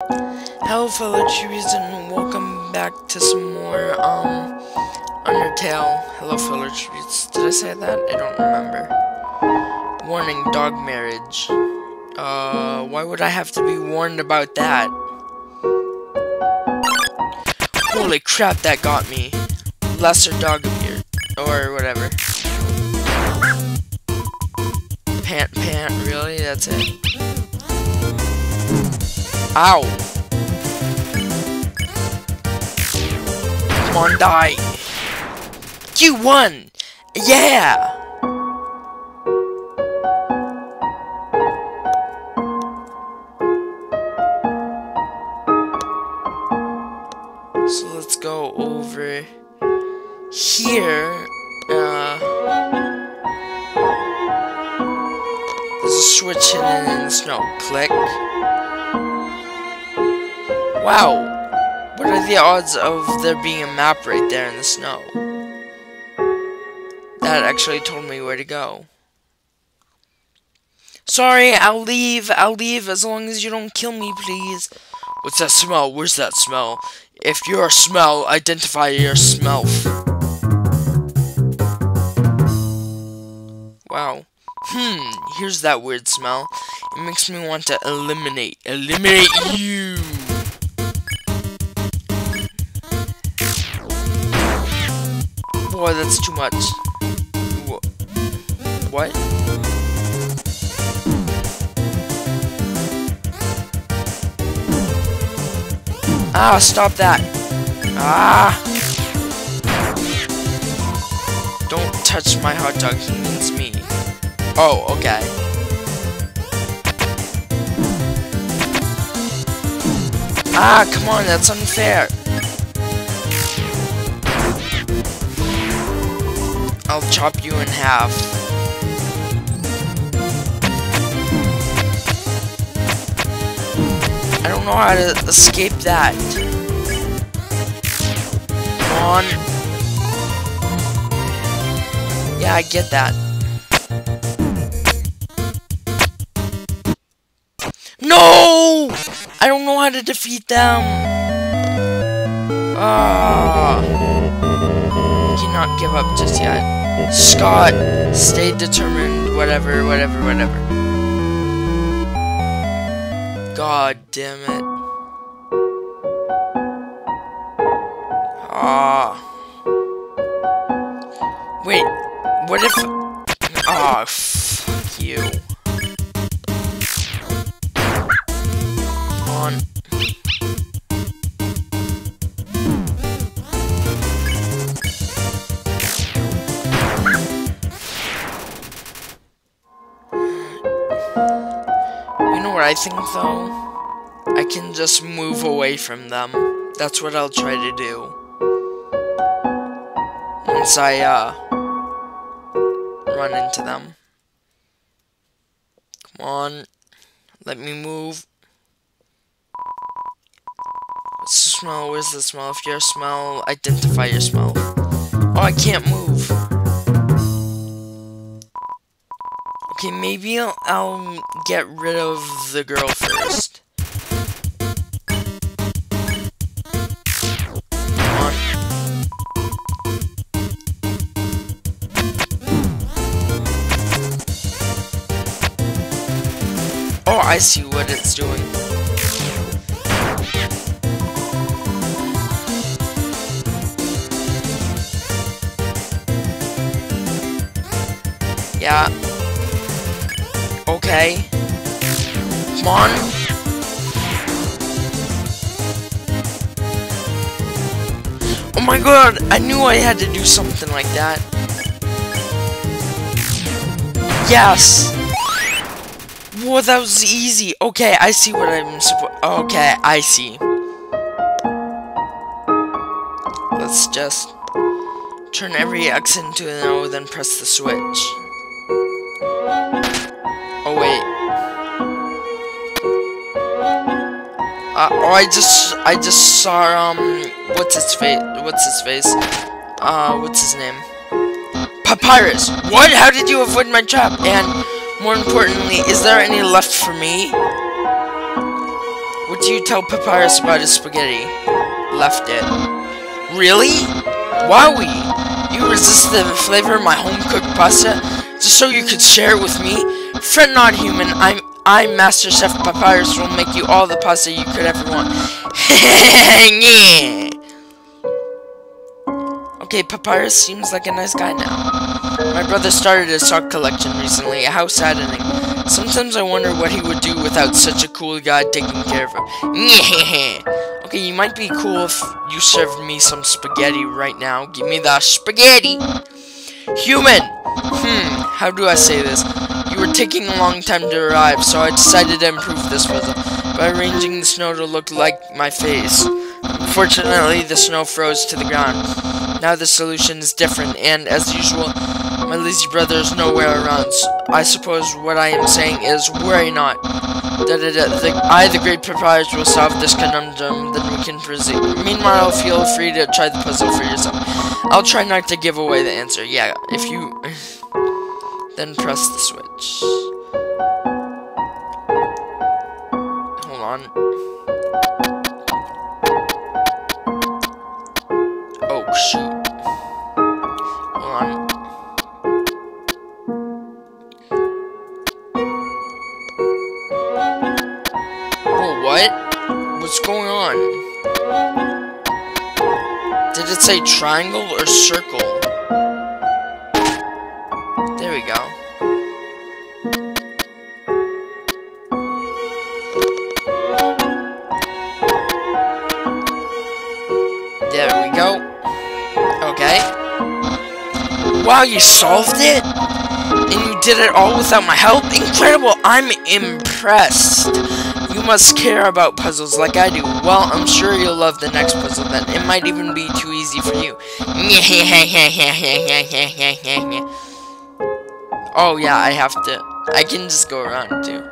Hello fellow Chewies and welcome back to some more, um, Undertale. Hello fellow Chewies. Did I say that? I don't remember. Warning, dog marriage. Uh, why would I have to be warned about that? Holy crap, that got me. Lesser dog appeared. Or whatever. Pant pant, really? That's it. Ow! Come on, die! You won! Yeah! Wow. What are the odds of there being a map right there in the snow? That actually told me where to go. Sorry, I'll leave. I'll leave as long as you don't kill me, please. What's that smell? Where's that smell? If you're a smell, identify your smell. Wow. Hmm, here's that weird smell. It makes me want to eliminate. Eliminate you! That's too much. Wha- What? Ah, stop that. Ah! Don't touch my hot dog, he means me. Oh, okay. Ah, come on, that's unfair. I'll chop you in half. I don't know how to escape that. Come on. Yeah, I get that. No! I don't know how to defeat them. Ah. Cannot give up just yet. Scott, stay determined. Whatever, whatever, whatever. God damn it. Ah. Wait, what if... Ah, fuck you. Come on. I think though? I can just move away from them. That's what I'll try to do. Once I, uh, run into them. Come on. Let me move. What's the smell? Where's the smell? If you're a smell, identify your smell. Oh, I can't move. Okay, maybe I'll, I'll get rid of the girl first. Oh, I see what it's doing. Yeah. Okay. Come on. Oh my god, I knew I had to do something like that. Yes! Whoa, that was easy. Okay, I see what I'm supposed. Okay, I see. Let's just turn every X into an O, then press the switch. Uh, oh, I just, I just saw, um, what's his face? What's his face? Uh, what's his name? Papyrus! What? How did you avoid my trap? And, more importantly, is there any left for me? What do you tell Papyrus about his spaghetti? Left it. Really? Wowie! You resisted the flavor of my home-cooked pasta just so you could share it with me? Fret not, human. I'm I, Master Chef Papyrus, will make you all the pasta you could ever want. Okay, Papyrus seems like a nice guy now. My brother started a sock collection recently. How saddening. Sometimes I wonder what he would do without such a cool guy taking care of him. okay, you might be cool if you served me some spaghetti right now. Give me the spaghetti! Human! Hmm, how do I say this? Taking a long time to arrive, so I decided to improve this puzzle by arranging the snow to look like my face. Unfortunately, the snow froze to the ground. Now the solution is different, and as usual, my lazy brother is nowhere around. I suppose what I am saying is, worry not. Da, da, da, the, I, the great proprietor, will solve this conundrum, then we can proceed. Meanwhile, feel free to try the puzzle for yourself. I'll try not to give away the answer. Yeah, if you... then press the switch. Hold on. Oh shoot. Hold on. What? What's going on? Did it say triangle or circle? Wow, you solved it? And you did it all without my help? Incredible! I'm impressed. You must care about puzzles like I do. Well, I'm sure you'll love the next puzzle then. It might even be too easy for you. oh yeah, I have to. I can just go around too.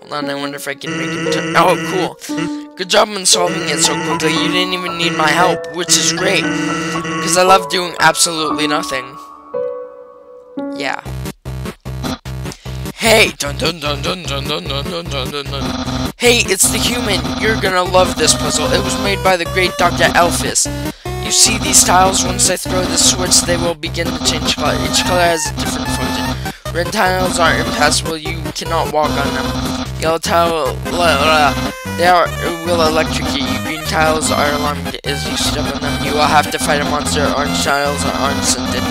Hold on, I wonder if I can make it. Oh, cool. Good job in solving it so quickly, you didn't even need my help, which is great. Because I love doing absolutely nothing. Yeah. Hey! Dun dun dun dun dun dun dun dun dun dun. Hey, it's the human! You're gonna love this puzzle. It was made by the great Dr. Alphys. You see these tiles? Once I throw the switch, they will begin to change color. Each color has a different function. Red tiles are impassable. You cannot walk on them. Yellow tile... Blah, blah. They are will electrocute you. Green tiles are alarmed as you step on them. You will have to fight a monster. Orange tiles are orange scented.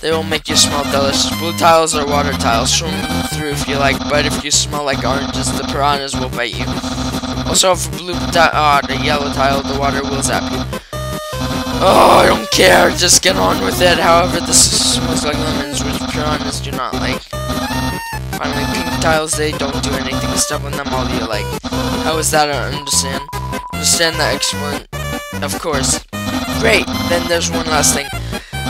They will make you smell delicious. Blue tiles are water tiles. Swim through if you like, but if you smell like oranges, the piranhas will bite you. Also, for blue tile, uh, the yellow tile, the water will zap you. Oh, I don't care. Just get on with it. However, this smells like lemons, which piranhas do not like. Finally, pink tiles, they don't do anything. Step on them all you like. How is that? I understand. Understand that excellent. Of course. Great. Then there's one last thing.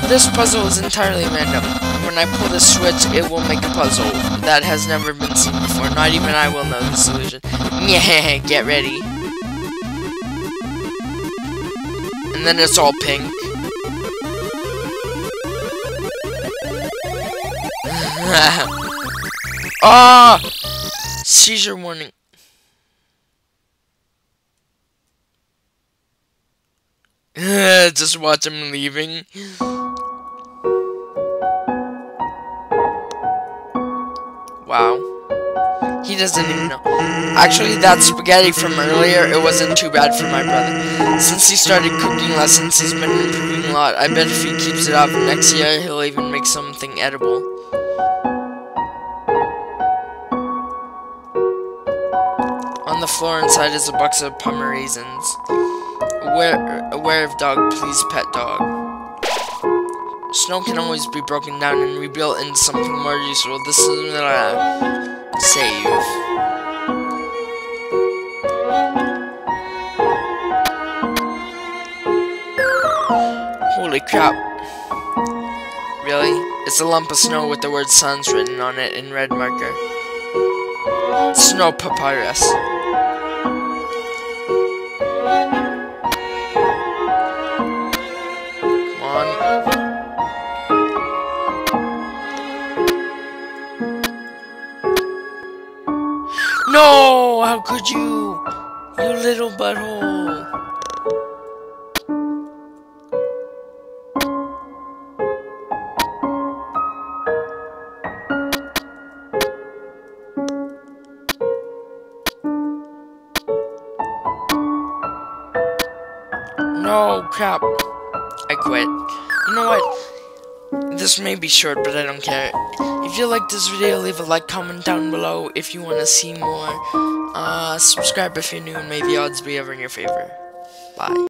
This puzzle is entirely random. When I pull the switch, it will make a puzzle that has never been seen before. Not even I will know the solution. Yeah, get ready. And then it's all pink. Ah! Seizure warning. Just watch him leaving. Wow. He doesn't even know. Actually, that spaghetti from earlier, it wasn't too bad for my brother. Since he started cooking lessons, he's been improving a lot. I bet if he keeps it up next year, he'll even make something edible. On the floor inside is a box of Pomeranians. Aware, aware of dog, please pet dog. Snow can always be broken down and rebuilt into something more useful. This is uh, save. Holy crap. Really? It's a lump of snow with the word sans written on it in red marker. Snow papyrus. No! How could you? You little butthole. No, crap. I quit. You know what? This may be short, but I don't care. If you like this video, leave a like, comment down below if you want to see more. Uh, subscribe if you're new, and may the odds be ever in your favor. Bye.